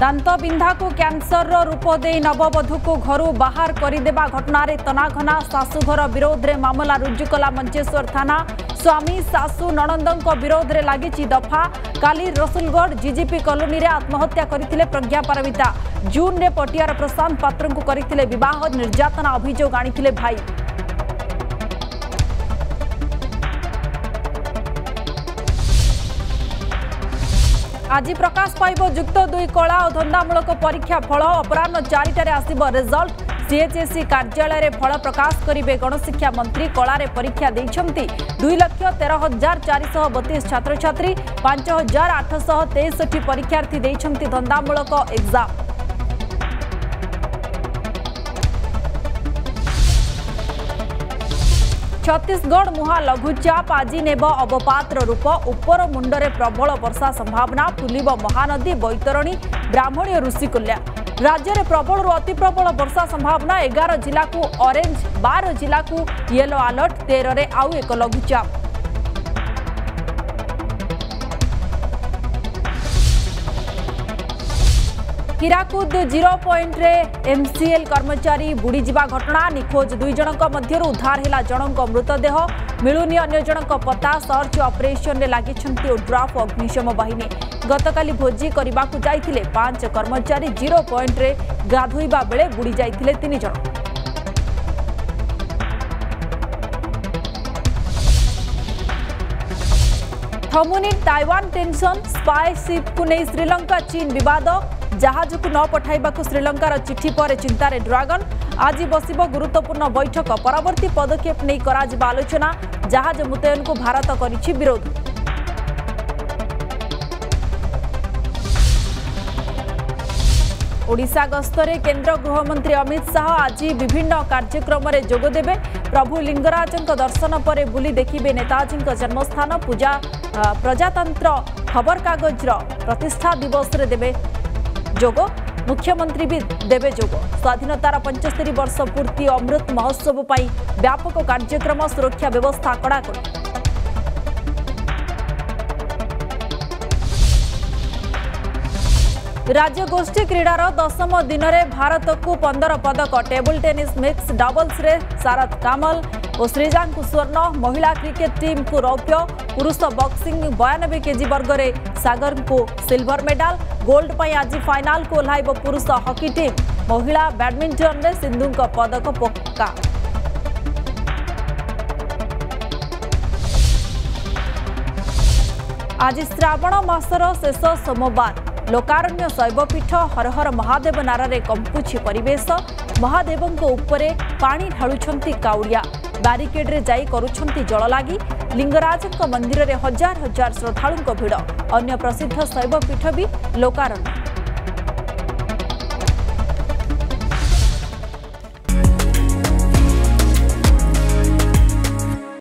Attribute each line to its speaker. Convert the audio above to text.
Speaker 1: दात विंधा को क्यासर रूप दे नववधु को घर बाहर करदे घटन तनाघना शाशुघर विरोध में मामला रुजुकला मंचेश्वर थाना स्वामी शाशु नणंद विरोध में लगी दफा काली रसुलगढ़ जिजिपी कलोनी में आत्महत्या करते प्रज्ञा पारमिता जून में पटियार प्रशांत पात्र करवाह निर्यातना अभोग आई आज प्रकाश पाइब युक्त दुई कला और धंदामूलक परीक्षा फल अपराह चारिटे आसव रिजल्ट सीएचएससी कार्यालय में फल प्रकाश करे गणशिक्षा मंत्री कलार परीक्षा दे दुई लक्ष तेर हजार चारिश बतीस छात्र छी पांच हजार आठशह तेसठी परीक्षार्थी धंदामूलक एक्जाम ଛତିଶଗଡ଼ ମୁହାଁ ଲଘୁଚାପ ଆଜି ନେବ ଅବପାତ୍ର ରୂପ ଉପର ମୁଣ୍ଡରେ ପ୍ରବଳ ବର୍ଷା ସମ୍ଭାବନା ଫୁଲିବ ମହାନଦୀ ବୈତରଣୀ ବ୍ରାହ୍ମଣୀ ଓ ଋଷିକୂଲ୍ୟା ରାଜ୍ୟରେ ପ୍ରବଳରୁ ଅତିପ୍ରବଳ ବର୍ଷା ସମ୍ଭାବନା ଏଗାର ଜିଲ୍ଲାକୁ ଅରେଞ୍ଜ ବାର ଜିଲ୍ଲାକୁ ୟେଲୋ ଆଲର୍ଟ ତେରରେ ଆଉ ଏକ ଲଘୁଚାପ ହୀରାକୁଦ ଜିରୋ ପଏଣ୍ଟରେ ଏମ୍ସିଏଲ୍ କର୍ମଚାରୀ ବୁଡ଼ିଯିବା ଘଟଣା ନିଖୋଜ ଦୁଇ ଜଣଙ୍କ ମଧ୍ୟରୁ ଉଦ୍ଧାର ହେଲା ଜଣଙ୍କ ମୃତଦେହ ମିଳୁନି ଅନ୍ୟ ଜଣଙ୍କ ପତା ସର୍ଚ୍ଚ ଅପରେସନରେ ଲାଗିଛନ୍ତି ଓଡ୍ରାଫ୍ ଅଗ୍ନିଶମ ବାହିନୀ ଗତକାଲି ଭୋଜି କରିବାକୁ ଯାଇଥିଲେ ପାଞ୍ଚ କର୍ମଚାରୀ ଜିରୋ ପଏଣ୍ଟରେ ଗାଧୋଇବା ବେଳେ ବୁଡ଼ି ଯାଇଥିଲେ ତିନି ଜଣ थमुनि ताइवान टेंशन स्पाई शिप को नहीं श्रीलंका चीन बद ଜାହାଜକୁ ନ ପଠାଇବାକୁ ଶ୍ରୀଲଙ୍କାର ଚିଠି ପରେ ଚିନ୍ତାରେ ଡ୍ରାଗନ୍ ଆଜି ବସିବ ଗୁରୁତ୍ୱପୂର୍ଣ୍ଣ ବୈଠକ ପରବର୍ତ୍ତୀ ପଦକ୍ଷେପ ନେଇ କରାଯିବା ଆଲୋଚନା ଜାହାଜ ମୁତୟନକୁ ଭାରତ କରିଛି ବିରୋଧ ଓଡ଼ିଶା ଗସ୍ତରେ କେନ୍ଦ୍ର ଗୃହମନ୍ତ୍ରୀ ଅମିତ ଶାହ ଆଜି ବିଭିନ୍ନ କାର୍ଯ୍ୟକ୍ରମରେ ଯୋଗଦେବେ ପ୍ରଭୁ ଲିଙ୍ଗରାଜଙ୍କ ଦର୍ଶନ ପରେ ବୁଲି ଦେଖିବେ ନେତାଜୀଙ୍କ ଜନ୍ମସ୍ଥାନ ପୂଜା ପ୍ରଜାତନ୍ତ୍ର ଖବରକାଗଜର ପ୍ରତିଷ୍ଠା ଦିବସରେ ଦେବେ मुख्यमंत्री देवे दोग स्वाधीनतार पंचस्तरी वर्ष पूर्ति अमृत महोत्सव व्यापक कार्यक्रम सुरक्षा व्यवस्था कडाकगोष्ठी क्रीडार दशम दिन को पन्ध्र पदक टेबुल टेनिस मिक्स रे शारद कामल और श्रीजा को स्वर्ण महिला क्रिकेट टीम को रौप्य पुरुष बक्सींग बयानबे के जी वर्गर सगर को सिल्वर मेडल गोल्ड पर आज फाइनाल को ओह्ल पुरुष हकी टीम महिला बैडमिंटन में सिंधु पदक पक्का आज श्रावण मसर शेष सोमवार लोकारण्य शैवपीठ हर हर महादेव नारे कंपुची परेश महादेव पाणी ढाड़ कावड़िया ବ୍ୟାରିକେଡ୍ରେ ଯାଇ କରୁଛନ୍ତି ଜଳ ଲାଗି ଲିଙ୍ଗରାଜଙ୍କ ମନ୍ଦିରରେ ହଜାର ହଜାର ଶ୍ରଦ୍ଧାଳୁଙ୍କ ଭିଡ଼ ଅନ୍ୟ ପ୍ରସିଦ୍ଧ ଶୈବପୀଠ ବି ଲୋକାରଣ୍ୟ